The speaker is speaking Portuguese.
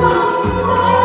Vamos.